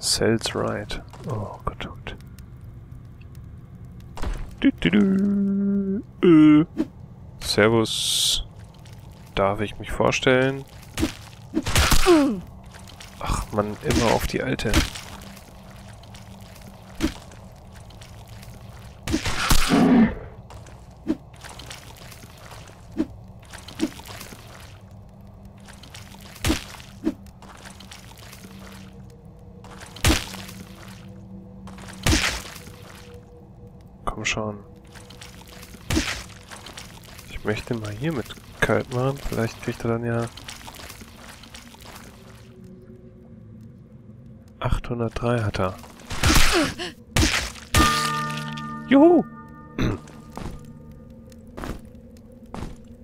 Cells right. Oh Gott, oh Gott. Du, du, du. Äh. Servus. Darf ich mich vorstellen? Ach man, immer auf die alte. Komm schon. Ich möchte mal hier mit kalt machen. Vielleicht kriegt er dann ja 803 hat er. Juhu!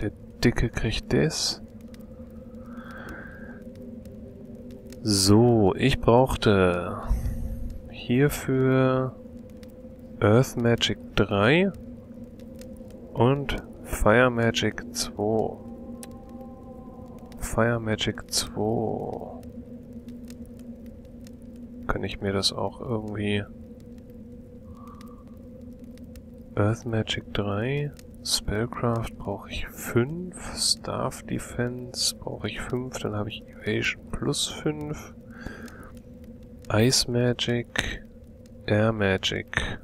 Der Dicke kriegt das. So, ich brauchte hierfür Earth Magic 3 und Fire Magic 2. Fire Magic 2. Kann ich mir das auch irgendwie... Earth Magic 3, Spellcraft brauche ich 5, Staff Defense brauche ich 5, dann habe ich Evasion plus 5, Ice Magic, Air Magic,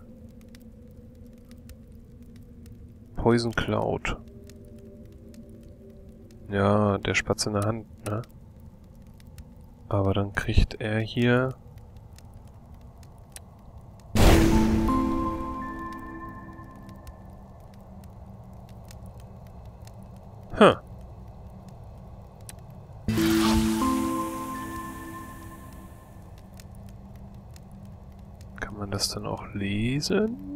Poison Cloud. Ja, der Spatz in der Hand, ne? Aber dann kriegt er hier Huh. Kann man das dann auch lesen?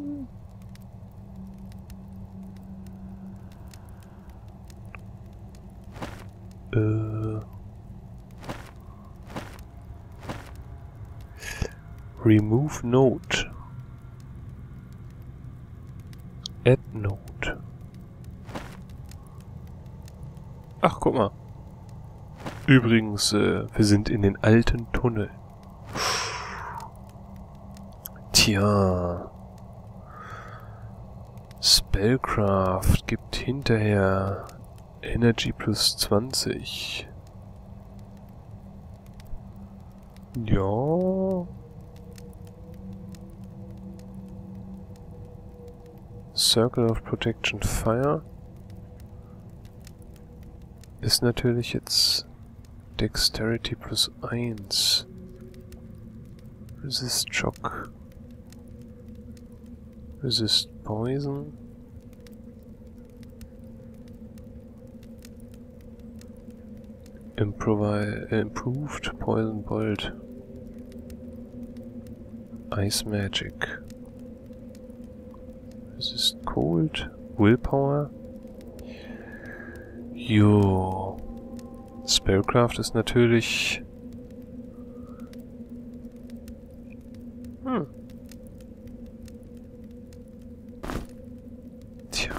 Äh. Remove Note. Add Note. Ach, guck mal. Übrigens, äh, wir sind in den alten Tunnel. Tja. Spellcraft gibt hinterher Energy plus 20. Ja. Circle of Protection Fire ist natürlich jetzt Dexterity plus 1. Resist Shock. Resist Poison. Improvi äh, improved Poison Bolt. Ice Magic. Resist Cold. Willpower. Jo. Spellcraft ist natürlich... Hm. Tja.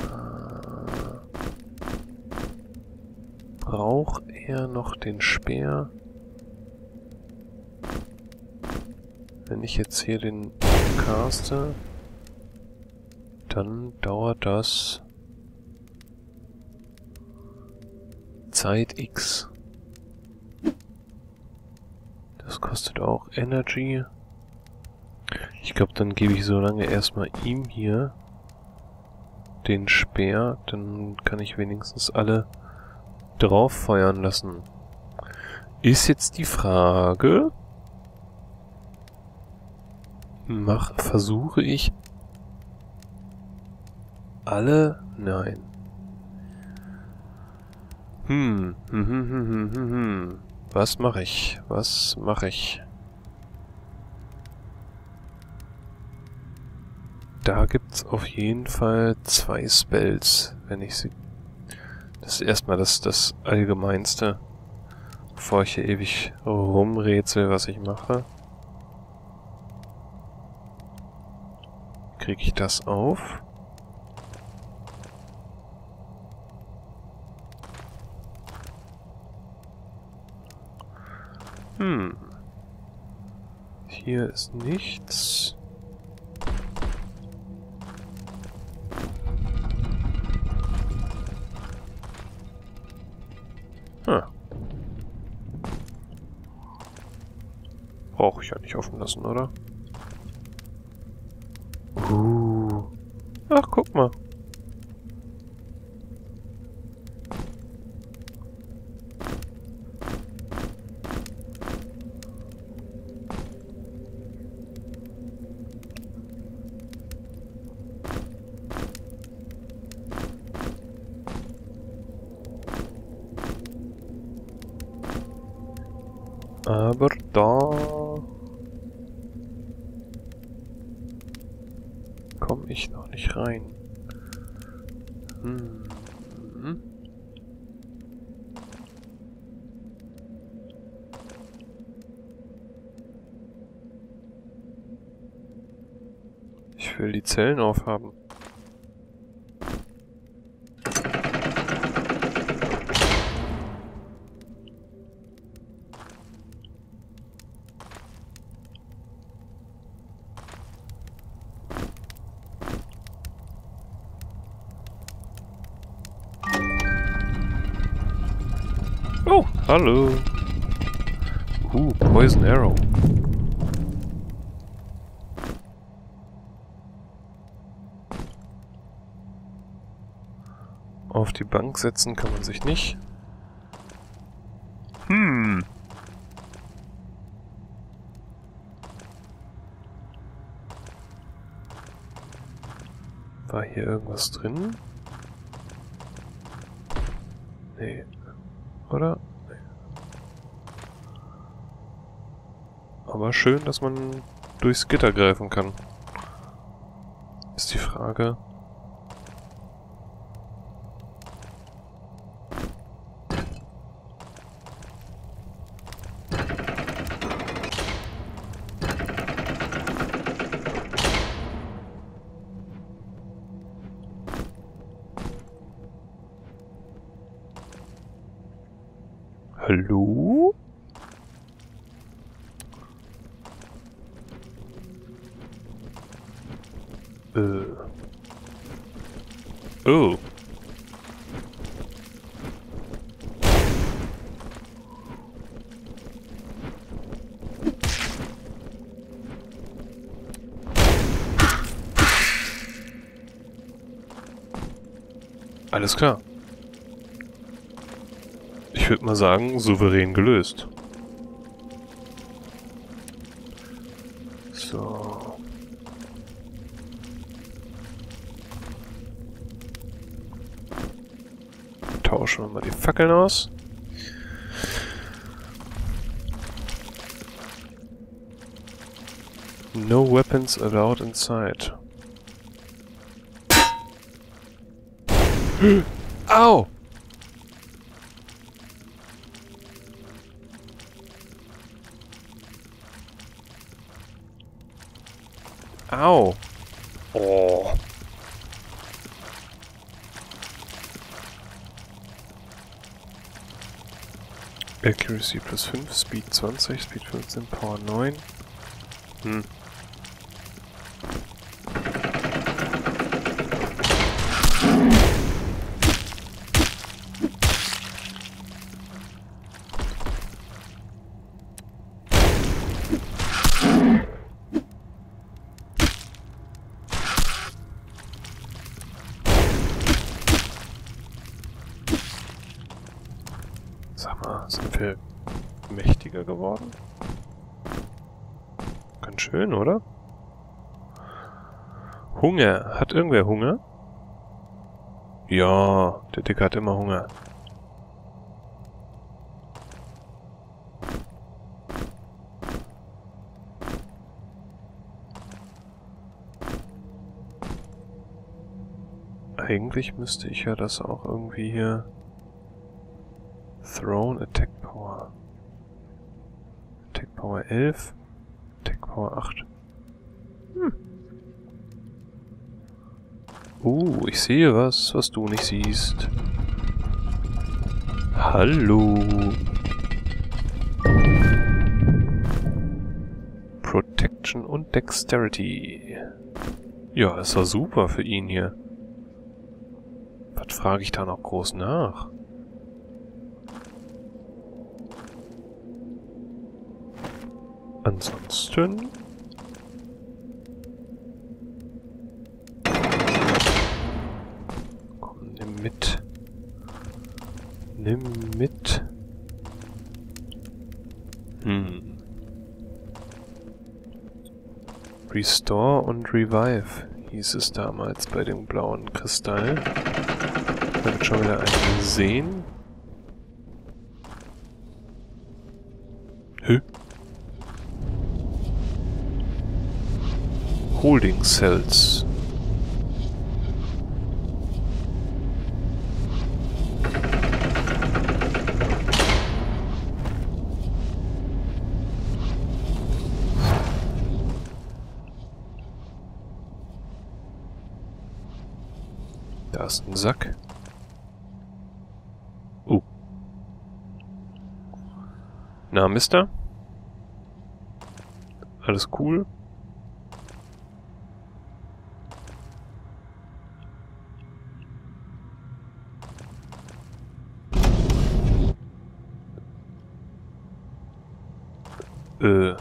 Braucht er noch den Speer? Wenn ich jetzt hier den caste, dann dauert das Zeit X. Das kostet auch Energy. Ich glaube, dann gebe ich so lange erstmal ihm hier den Speer. Dann kann ich wenigstens alle drauf feuern lassen. Ist jetzt die Frage... Mach, versuche ich alle... Nein. Hm, hm, hm, hm, hm, hm, hm. Was mache ich? Was mache ich? Da gibt's auf jeden Fall zwei Spells, wenn ich sie... Das ist erstmal das, das Allgemeinste, bevor ich hier ewig rumrätsel, was ich mache. Kriege ich das auf? Hm. Hier ist nichts. Ah. Brauche ich ja nicht offen lassen, oder? Uh. Ach, guck mal. Da komme ich noch nicht rein. Hm. Ich will die Zellen aufhaben. Oh, hallo. Uh, Poison Arrow. Auf die Bank setzen kann man sich nicht. Hm. War hier irgendwas drin? Nee. Oder? Nee. Aber schön, dass man durchs Gitter greifen kann. Ist die Frage. Hallo? Äh. Oh. Alles klar. Ich würde mal sagen, souverän gelöst. Tauschen wir mal die Fackeln aus. No weapons allowed inside. Au! Au. Accuracy plus 5, Speed 20, Speed 15, Power 9. Hm. Sag mal, sind wir mächtiger geworden? Ganz schön, oder? Hunger. Hat irgendwer Hunger? Ja, der Dicke hat immer Hunger. Eigentlich müsste ich ja das auch irgendwie hier... Throne Attack Power. Attack Power 11. Attack Power 8. Hm. Uh, ich sehe was, was du nicht siehst. Hallo. Protection und Dexterity. Ja, ist doch super für ihn hier. Was frage ich da noch groß nach? Ansonsten... Komm, nimm mit. Nimm mit. Hm. Restore und Revive hieß es damals bei dem blauen Kristall. Da wird schon wieder einen gesehen. Holding Cells. Da ist ein Sack. Uh. Na, Mister? Alles cool? Äh.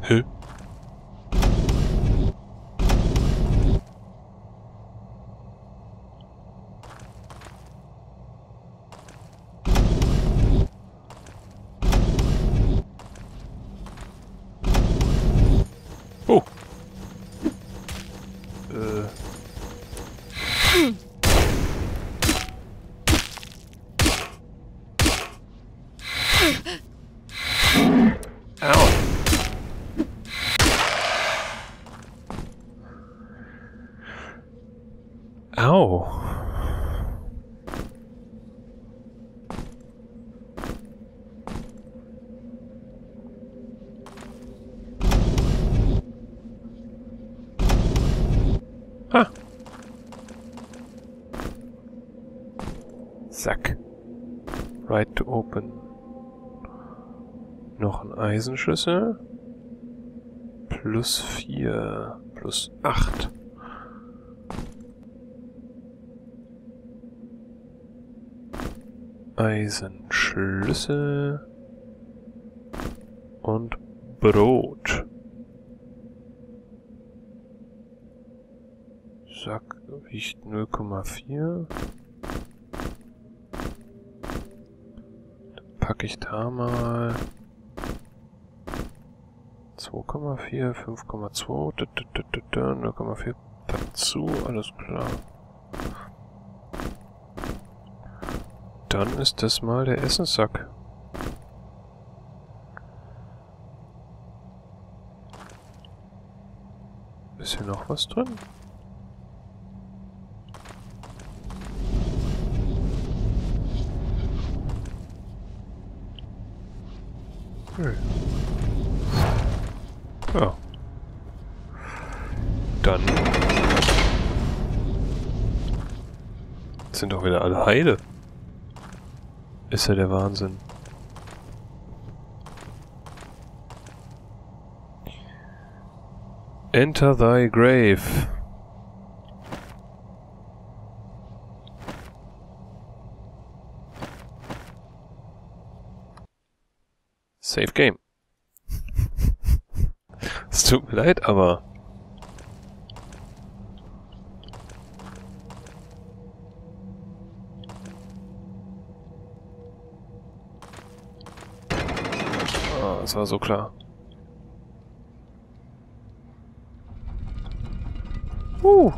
Hä? Oh. Ha. Zack. Right to open. Noch ein Eisenschlüssel. Plus vier, plus acht. Eisenschlüssel. Und Brot. Wiegt 0,4. Dann packe ich da mal 2,4, 5,2, 0,4 dazu, alles klar. Dann ist das mal der Essenssack. Ist hier noch was drin? Nö. Ja. Dann sind doch wieder alle heile. Ist ja der Wahnsinn. Enter thy grave. Save game. Es tut mir leid, aber... Ah, es war so klar. Uh.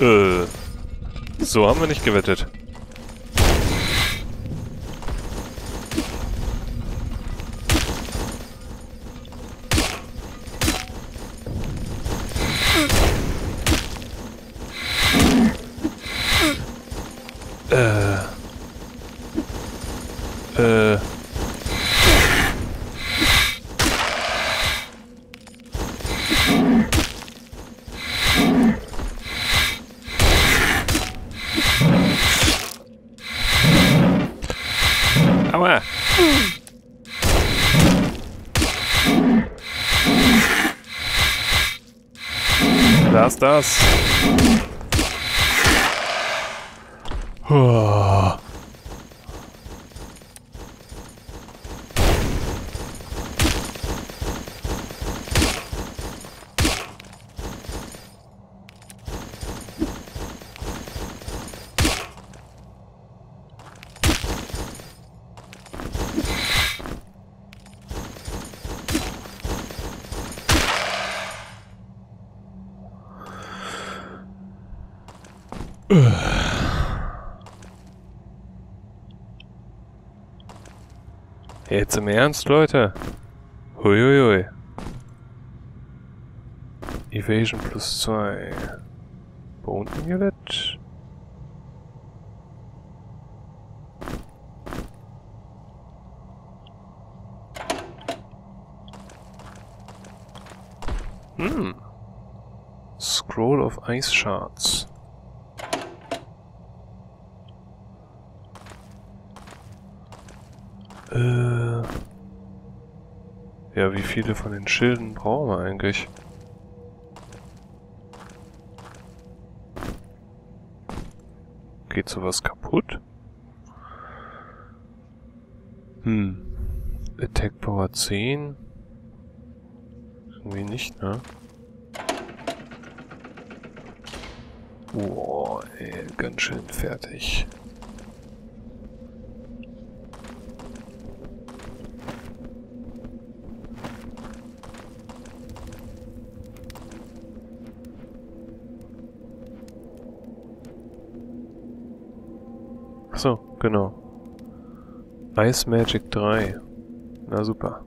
Äh. So haben wir nicht gewettet. Aua. Da ist das. Oh. Jetzt im Ernst, Leute? Huiuiui. Evasion plus 2. Bone Amulet. Hm. Scroll of Ice Shards. Äh. Ja, wie viele von den Schilden brauchen wir eigentlich? Geht sowas kaputt? Hm. Attack Power 10? Irgendwie nicht, ne? Boah, ey, ganz schön fertig. Genau. Ice Magic 3. Na super.